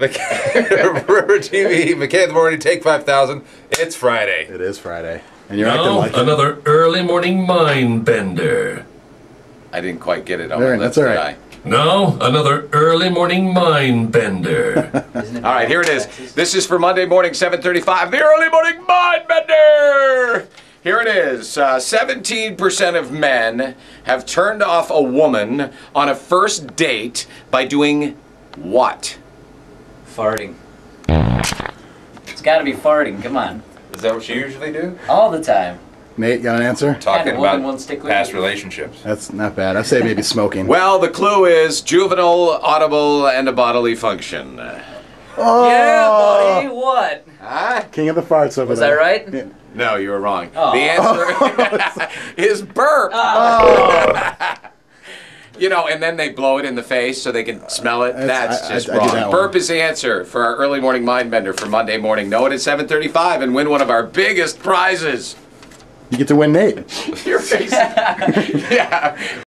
River TV, Mackay in the morning, take 5,000. It's Friday. It is Friday. And you're acting Now, like it. another early morning mind bender. I didn't quite get it on There, my that's all did right. Another early morning mind bender. I? All right, here it is. This is for Monday morning, 7:35. The early morning mind bender. Here it is. Uh, 17% of men have turned off a woman on a first date by doing what? Farting. It's got to be farting. Come on, Is that what you usually do? all the time. Nate, got an answer? Talking woman about won't stick with past relationships. That's not bad. I say maybe smoking. Well, the clue is juvenile, audible, and a bodily function. oh, Yeah, buddy. What? Huh? King of the farts over Was I there. right? Yeah. No, you were wrong. Oh. The answer is burp. Oh. You know, and then they blow it in the face so they can smell it. That's- That's I- just I- I wrong. that one. burp is the answer for our early morning mind bender for Monday morning. Know it at 7:35 and win one of our biggest prizes. You get to win Nate. Your face. yeah.